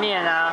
面啊，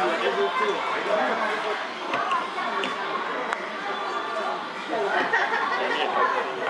Thank you.